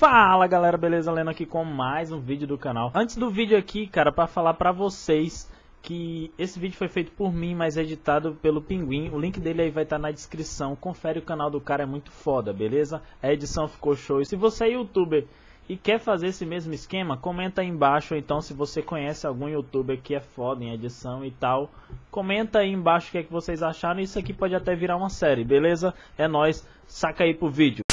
Fala galera, beleza? Lendo aqui com mais um vídeo do canal. Antes do vídeo aqui, cara, para falar pra vocês que esse vídeo foi feito por mim, mas editado pelo Pinguim. O link dele aí vai estar tá na descrição. Confere o canal do cara, é muito foda, beleza? A edição ficou show. E se você é youtuber e quer fazer esse mesmo esquema, comenta aí embaixo. Então, se você conhece algum youtuber que é foda em edição e tal, comenta aí embaixo o que, é que vocês acharam. Isso aqui pode até virar uma série, beleza? É nóis, saca aí pro vídeo.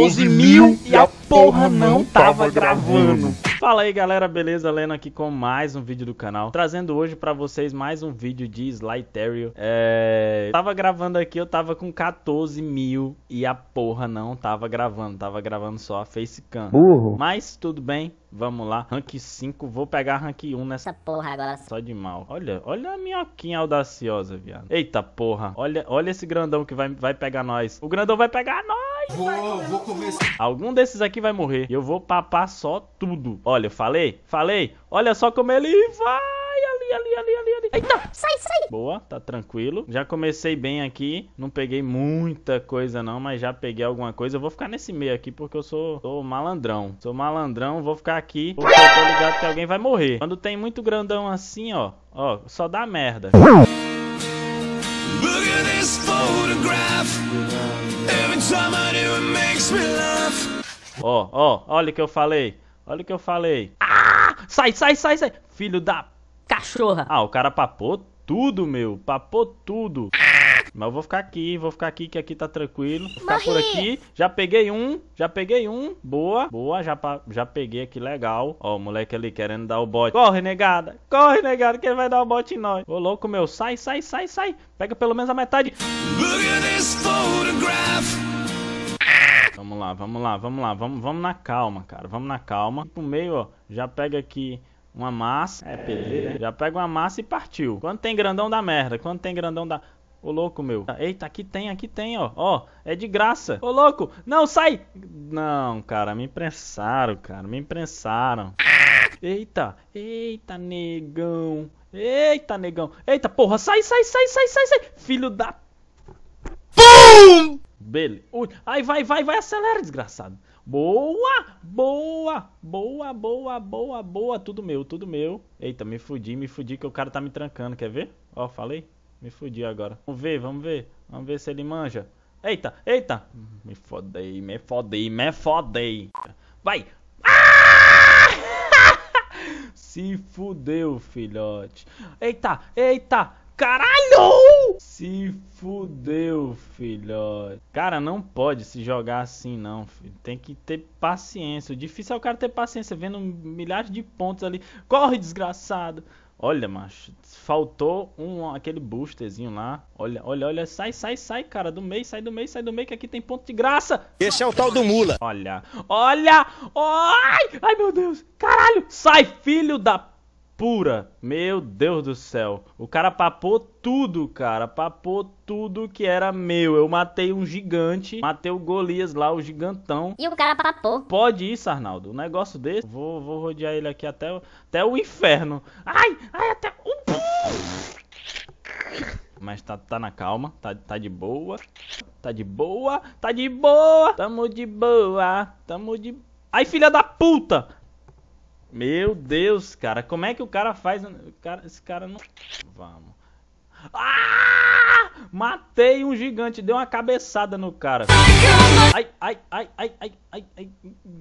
14 mil e a porra não tava gravando. Fala aí galera, beleza? Lendo aqui com mais um vídeo do canal. Trazendo hoje pra vocês mais um vídeo de Slytherio. É... Tava gravando aqui, eu tava com 14 mil e a porra não tava gravando. Tava gravando só a facecam. Burro. Mas tudo bem, Vamos lá, rank 5, vou pegar rank 1 nessa porra agora. Só de mal. Olha, olha a minhoquinha audaciosa, viado. Eita porra, olha, olha esse grandão que vai, vai pegar nós. O grandão vai pegar nós. Vou, vou começar. Algum desses aqui vai morrer. Eu vou papar só tudo. Olha, eu falei, falei. Olha só como ele vai ali, ali, ali, ali, ali. Eita! Sai, sai! Boa, tá tranquilo. Já comecei bem aqui. Não peguei muita coisa não, mas já peguei alguma coisa. Eu vou ficar nesse meio aqui porque eu sou, sou malandrão. Sou malandrão, vou ficar aqui porque eu tô ligado que alguém vai morrer. Quando tem muito grandão assim, ó, ó, só dá merda. Ó, ó, olha o que eu falei. Olha o que eu falei. Ah! Sai, sai, sai, sai. Filho da cachorra. Ah, o cara papou tudo, meu. Papou tudo. Mas eu vou ficar aqui, vou ficar aqui, que aqui tá tranquilo. Vou ficar Morri. por aqui. Já peguei um, já peguei um. Boa, boa, já, já peguei aqui, legal. Ó, o moleque ali querendo dar o bote. Corre, negada, corre, negada, que ele vai dar o bote em nós. Ô, louco, meu, sai, sai, sai, sai. Pega pelo menos a metade. Vamos lá, vamos lá, vamos lá, vamos, vamos na calma, cara, vamos na calma. Pro meio, ó, já pega aqui uma massa. É pedreira. Já pega uma massa e partiu. Quando tem grandão da merda. Quando tem grandão da. Ô louco, meu. Eita, aqui tem, aqui tem, ó. Ó, é de graça. Ô louco, não, sai! Não, cara, me imprensaram, cara. Me imprensaram. Eita, eita, negão. Eita, negão. Eita, porra, sai, sai, sai, sai, sai, sai. Filho da. BUM! Beleza. Ai, vai, vai, vai, acelera, desgraçado. Boa, boa, boa, boa, boa, boa. Tudo meu, tudo meu. Eita, me fudi, me fudi que o cara tá me trancando. Quer ver? Ó, falei. Me fudi agora. Vamos ver, vamos ver. Vamos ver se ele manja. Eita, eita. Me fodei, me fodei, me fodei. Vai. Ah! se fudeu, filhote. Eita, eita. Caralho! Se fudeu, filhote. Cara, não pode se jogar assim, não, filho. Tem que ter paciência. O difícil é o cara ter paciência, vendo milhares de pontos ali. Corre, desgraçado. Olha, macho, faltou um aquele boosterzinho lá. Olha, olha, olha, sai, sai, sai, cara, do meio, sai do meio, sai do meio, que aqui tem ponto de graça. Esse é o tal do mula. Olha, olha, ai, ai meu Deus, caralho, sai, filho da pura. Meu Deus do céu. O cara papou tudo, cara. Papou tudo que era meu. Eu matei um gigante. Matei o Golias lá, o gigantão. E o cara papou. Pode isso, Arnaldo. Um negócio desse. Vou, vou rodear ele aqui até, até o inferno. Ai, ai, até. Mas tá, tá na calma, tá, tá de boa, tá de boa, tá de boa, tamo de boa, tamo de... Ai, filha da puta! Meu Deus, cara, como é que o cara faz? Cara, esse cara não. Vamos. Ah! Matei um gigante, deu uma cabeçada no cara. Ai, ai, ai, ai, ai, ai, ai.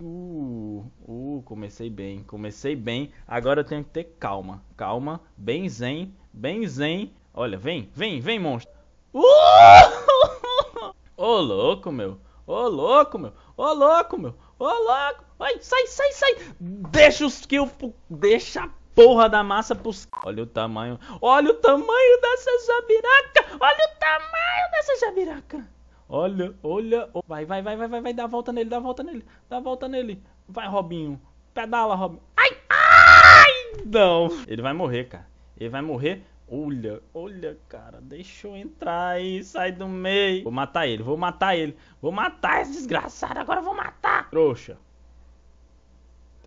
Uh, uh, comecei bem, comecei bem. Agora eu tenho que ter calma, calma, bem zen, bem zen. Olha, vem, vem, vem, monstro. Uh! Ô, louco, meu. Ô, louco, meu. Ô, louco, meu. Ô, louco. Vai, sai, sai, sai. Deixa os kills, deixa a porra da massa pros... Olha o tamanho, olha o tamanho dessa jabiraca. Olha o tamanho dessa jabiraca. Olha, olha. Vai, vai, vai, vai, vai, vai. Dá a volta nele, dá a volta nele. Dá a volta nele. Vai, Robinho. Pedala, Robinho. Ai, ai. Não. Ele vai morrer, cara. Ele vai morrer. Olha, olha, cara, deixa eu entrar aí, sai do meio. Vou matar ele, vou matar ele. Vou matar esse desgraçado, agora eu vou matar. Trouxa.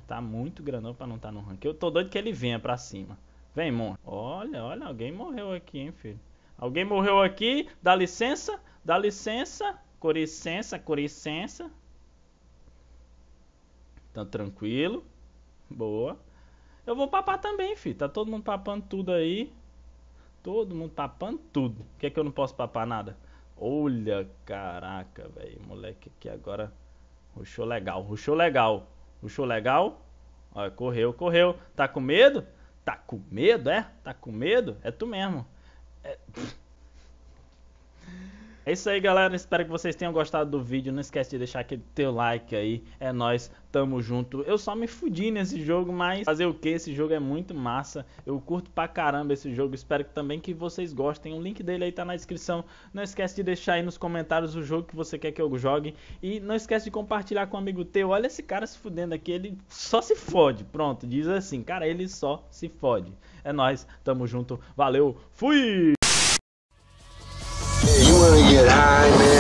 Tá muito grandão pra não estar tá no ranking. Eu tô doido que ele venha pra cima. Vem, monstro. Olha, olha, alguém morreu aqui, hein, filho. Alguém morreu aqui, dá licença, Dá licença, com licença, com licença. Tá tranquilo. Boa. Eu vou papar também, filho. Tá todo mundo papando tudo aí. Todo mundo papando tudo. O que é que eu não posso papar nada? Olha, caraca, velho. Moleque aqui agora ruxou legal. Ruxou legal. Ruxou legal. Olha, correu, correu. Tá com medo? Tá com medo, é? Tá com medo? É tu mesmo. É... É isso aí, galera. Espero que vocês tenham gostado do vídeo. Não esquece de deixar aquele teu like aí. É nós, tamo junto. Eu só me fudi nesse jogo, mas fazer o que? Esse jogo é muito massa. Eu curto pra caramba esse jogo. Espero também que vocês gostem. O link dele aí tá na descrição. Não esquece de deixar aí nos comentários o jogo que você quer que eu jogue. E não esquece de compartilhar com um amigo teu. Olha esse cara se fudendo aqui. Ele só se fode. Pronto, diz assim. Cara, ele só se fode. É nós, tamo junto. Valeu, fui! want to get high, man.